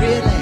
really?